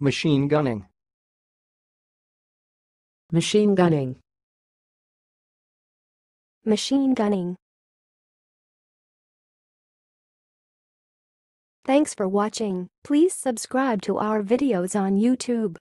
Machine gunning. machine gunning, Machine gunning. Thanks for watching. Please subscribe to our videos on YouTube.